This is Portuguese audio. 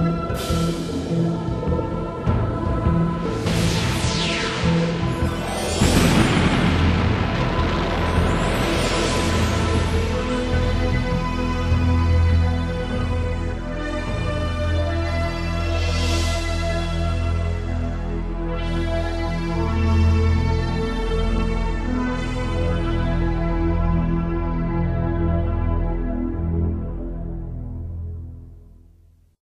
Música